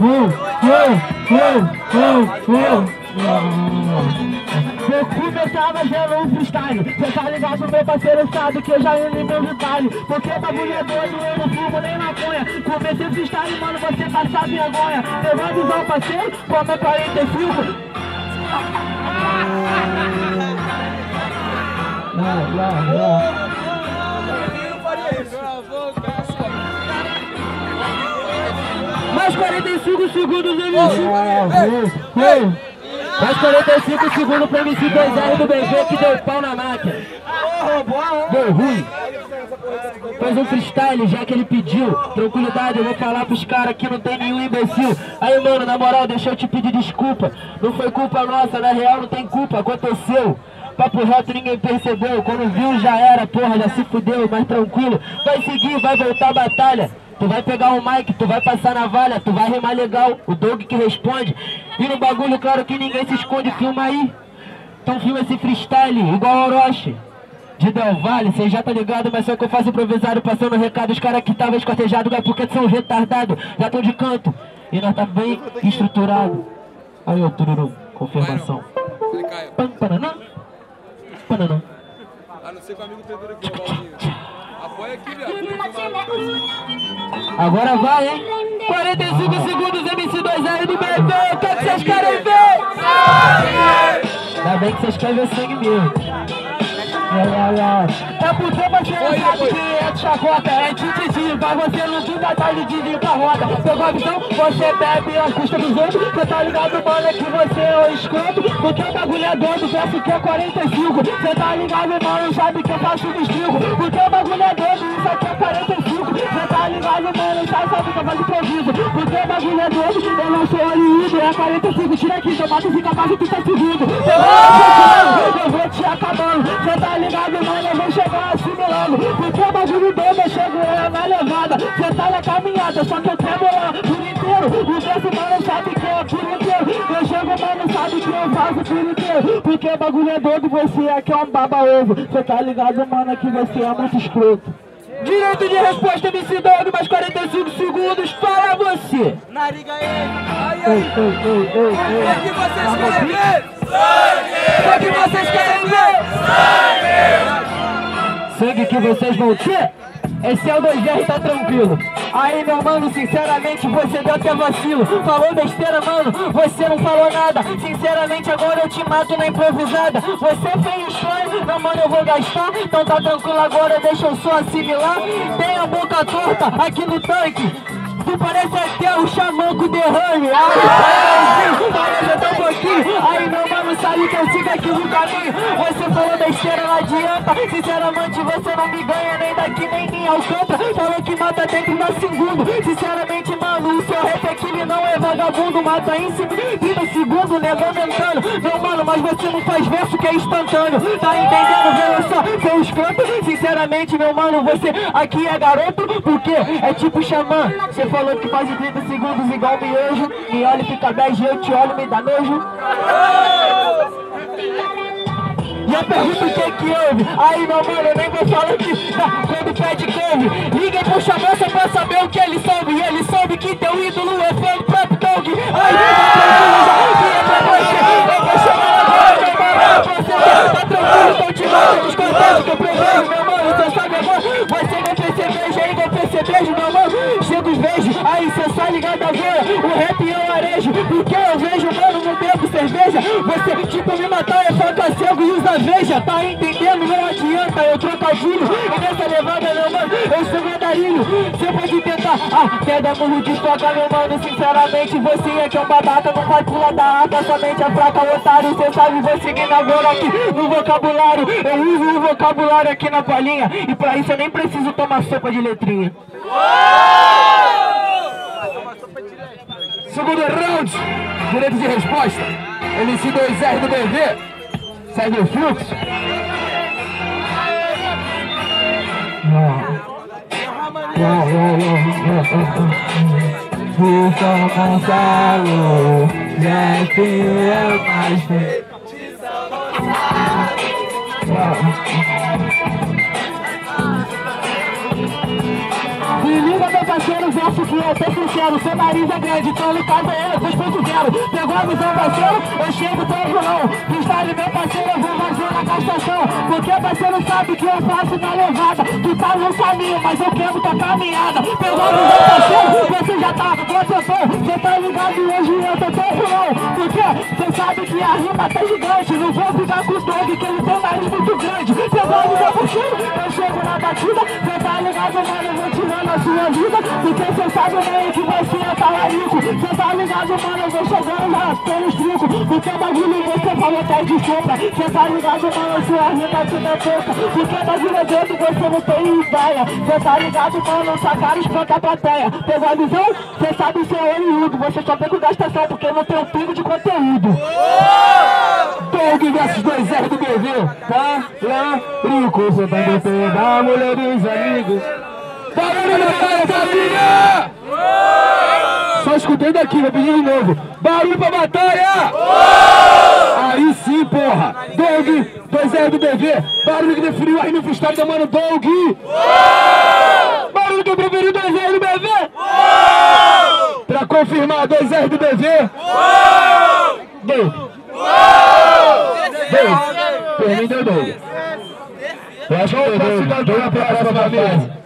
Vou começar fazendo um freestyle. Cê tá ligado, meu parceiro sabe que eu já em meu detalhe. Porque bagulho é doido, eu não fumo nem maconha. Comecei freestyle, mano, você passar vergonha. Levou a visão, parceiro, como é 45 Lá, lá, lá 45 segundos, MC. Mais 45 segundos pro MC2R do BV que deu pau na máquina. Deu ruim. Faz um freestyle, já que ele pediu. Tranquilidade, eu vou falar pros caras que não tem nenhum imbecil. Aí, mano, na moral, deixa eu te pedir desculpa. Não foi culpa nossa, na real não tem culpa, aconteceu. Papo reto ninguém percebeu, quando viu já era, porra, já se fudeu, mas tranquilo. Vai seguir, vai voltar a batalha. Tu vai pegar o mic, tu vai passar na valha, tu vai rimar legal, o Doug que responde. E no bagulho, claro que ninguém se esconde, filma aí. Então filma esse freestyle, igual Orochi. De Del Valle, cê já tá ligado, mas só que eu faço improvisado, passando recado. Os caras que tava esquartejados é porque são retardados, já tão de canto. E nós tá bem estruturado. Aí, ô Tururu, confirmação. Pam, pananã, pananã. A não ser que o amigo tentou aqui, Apoia aqui, viado. Agora vai, hein? 45 segundos, MC2R do BB. O que, é que vocês querem ver? Ainda bem que vocês querem ver sangue mesmo. É porque você não sabe que é de chacota, é tititi Mas você não tudo atrás de Didi pra roda. Pegou a visão? Você bebe às custas dos outros. Você tá ligado, mano, é que você é o escroto. Porque o bagulho é doido, peço que é 45 Você tá ligado, mano, sabe que eu faço destrigo Porque o bagulho é doido, isso aqui é 45 Você tá ligado, mano, sabe, sabe que eu faço improviso. Porque o bagulho é doido, eu não sou Hollywood É 45, tira aqui, seu mato fica mais que tá seguindo assimilando Porque o bagulho doido, eu chego é na levada Cê tá na caminhada, só que eu quero lá por inteiro O verso, mano, sabe que é por inteiro Eu chego, mano, sabe que eu faço por inteiro Porque o bagulho é doido, você aqui é um baba-ovo Cê tá ligado, mano, que você é muito escroto Direito de resposta, MC Dog, mais 45 segundos, fala você! Nariga aí! Aí, aí! ei, ei. O que vocês querem ver? O que vocês querem ver? Sangue que vocês vão ter? Esse é o 2R, tá tranquilo. Aí, meu mano, sinceramente, você deu até vacilo. Falou besteira, mano, você não falou nada. Sinceramente, agora eu te mato na improvisada. Você fez estranho, meu mano, eu vou gastar. Então tá tranquilo agora, deixa eu só assimilar. Tem a boca torta aqui no tanque. Tu parece até o xamã com derrame. Aí, parece até um pouquinho. Aí, meu mano, sabe que eu sigo aqui no caminho. Adianta. Sinceramente, você não me ganha nem daqui, nem em Alcântara. Falou que mata dentro da segundo. Sinceramente, mano, o seu rap aqui ele não é vagabundo. Mata em segundo, segundo, levamentando. Meu mano, mas você não faz verso que é instantâneo. Tá entendendo? Vê só, seu escroto. Sinceramente, meu mano, você aqui é garoto. Porque é tipo xamã. Você falou que faz em 30 segundos igual miojo. Me olha e fica 10 eu te olho, me dá nojo. E eu pergunto o que que houve? Aí meu mano, eu nem vou falar que tá, Quando pede couve. Liguem pro chamou só pra saber o que ele soube. E ele soube que teu ídolo é fã do Pop Dog Aí é aí cê sai ligado agora O rap eu arejo Porque eu vejo, mano, não bebo cerveja. Você tipo me matar é faca Tá entendendo? Não adianta, eu trocadilho E nessa levada, meu mano, eu sou mandarinho Cê pode tentar, ah, dar murro de toca, meu mano? Sinceramente, você é que é um babaca. Não vai pular da arca, somente é fraca, otário. Cê sabe, vou seguindo agora aqui no vocabulário. Eu uso o vocabulário aqui na palhinha. E pra isso eu nem preciso tomar sopa de letrinha. Segundo round, direito de resposta. MC2R do BV. Segue o fluxo. Wilson Gonçalo, Jeff é mais feio. Se parceiro, verso que eu tô sincero. Seu nariz é grande, então no caso é ele, 2.0. Pegou a visão, parceiro? Eu chego tranquilão. Freestyle, meu parceiro, eu vou fazer na gastação. Porque parceiro sabe que eu faço na levada. Tu tá no caminho, mas eu quero tua caminhada. Pegou a visão, parceiro? Você já tá, você foi. Você tá ligado hoje eu tô tranquilão. Porque você sabe que a rima tá gigante. Não vou ficar com o dog, que ele tem um nariz muito grande. Pegou a visão, parceiro? Eu chego na batida. Você tá ligado, mano? Eu vou tirando a sua vida. Porque você sabe meio que você é talarico. Você tá ligado, mano? Eu vou chegando lá pelos trucos. Porque bagulho você falou tá de sopa. Você tá ligado, mano? Sua rima te dá boca. Porque bagulho é doido, você não tem ideia. Você tá ligado, mano? Sua cara espanta a plateia. Pegou a visão? Você sabe ser olhudo. Você só com gastação porque não tem um pingo de conteúdo. Dog versus 2R do BV. Tá? Lá, rico, você tá gostando da mulher dos amigos. Barulho na cara, família! Só escutei daqui, vou pedir de novo. Barulho pra batalha! Aí sim, porra! Dog, 2R do BV. Barulho que definiu aí no freestyle da mano Dog. Barulho que eu preferi 2R do BV. Pra confirmar, 2R do BV. Dog. Dog. Por mim deu Dog. Eu acho que eu dou, dou a próxima família.